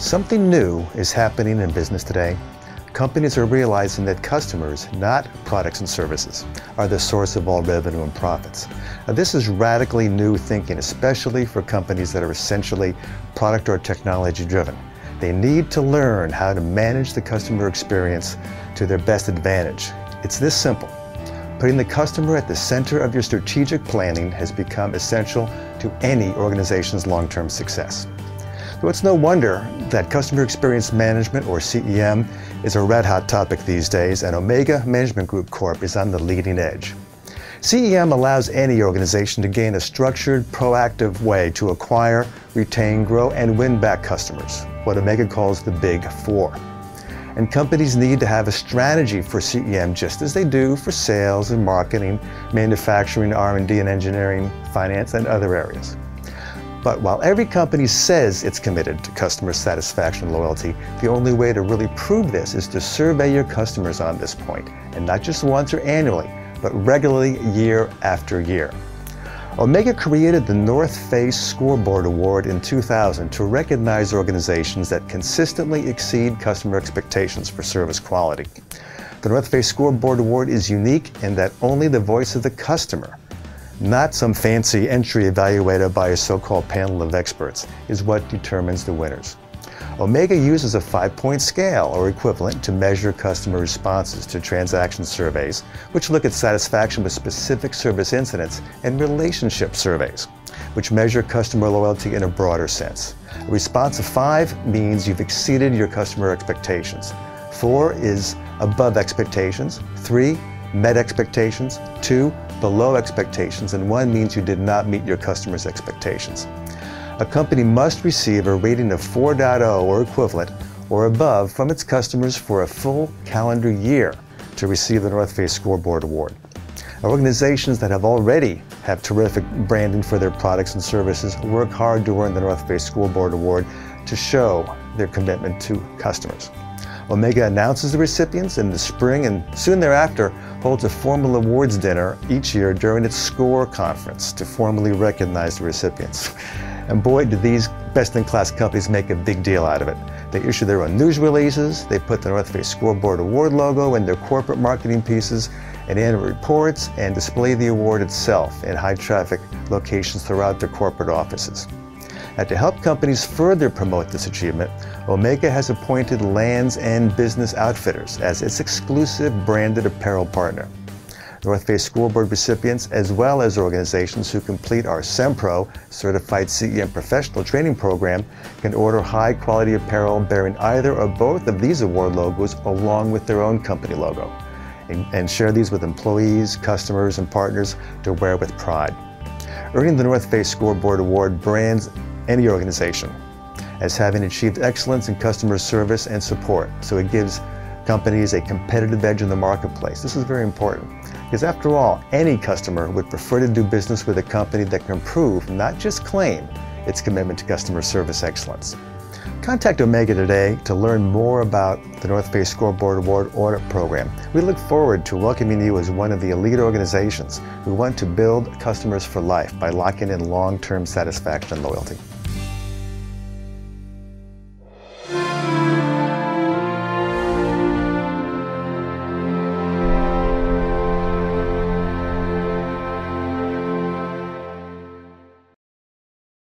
Something new is happening in business today. Companies are realizing that customers, not products and services, are the source of all revenue and profits. Now, this is radically new thinking, especially for companies that are essentially product or technology driven. They need to learn how to manage the customer experience to their best advantage. It's this simple. Putting the customer at the center of your strategic planning has become essential to any organization's long-term success. So it's no wonder that customer experience management, or CEM, is a red hot topic these days, and Omega Management Group Corp is on the leading edge. CEM allows any organization to gain a structured, proactive way to acquire, retain, grow, and win back customers, what Omega calls the Big Four. And companies need to have a strategy for CEM just as they do for sales and marketing, manufacturing, R&D and engineering, finance, and other areas. But while every company says it's committed to customer satisfaction and loyalty, the only way to really prove this is to survey your customers on this point, and not just once or annually, but regularly year after year. Omega created the North Face Scoreboard Award in 2000 to recognize organizations that consistently exceed customer expectations for service quality. The North Face Scoreboard Award is unique in that only the voice of the customer not some fancy entry evaluated by a so-called panel of experts, is what determines the winners. Omega uses a five-point scale or equivalent to measure customer responses to transaction surveys, which look at satisfaction with specific service incidents, and relationship surveys, which measure customer loyalty in a broader sense. A response of five means you've exceeded your customer expectations. Four is above expectations. Three, met expectations. Two, below expectations, and one means you did not meet your customers' expectations. A company must receive a rating of 4.0 or equivalent or above from its customers for a full calendar year to receive the North Face Scoreboard Award. Organizations that have already have terrific branding for their products and services work hard to earn the North Face Scoreboard Award to show their commitment to customers. Omega announces the recipients in the spring and soon thereafter holds a formal awards dinner each year during its SCORE conference to formally recognize the recipients. And boy, do these best-in-class companies make a big deal out of it. They issue their own news releases, they put the North Face Scoreboard Award logo in their corporate marketing pieces and annual reports, and display the award itself in high-traffic locations throughout their corporate offices. And to help companies further promote this achievement, Omega has appointed Lands' End Business Outfitters as its exclusive branded apparel partner. North Face Scoreboard recipients, as well as organizations who complete our CEMPRO certified CEM professional training program, can order high quality apparel bearing either or both of these award logos along with their own company logo, and, and share these with employees, customers, and partners to wear with pride. Earning the North Face Scoreboard Award brands any organization as having achieved excellence in customer service and support. So it gives companies a competitive edge in the marketplace. This is very important because after all, any customer would prefer to do business with a company that can prove, not just claim, its commitment to customer service excellence. Contact Omega today to learn more about the North Face Scoreboard Award Audit Program. We look forward to welcoming you as one of the elite organizations who want to build customers for life by locking in long-term satisfaction and loyalty.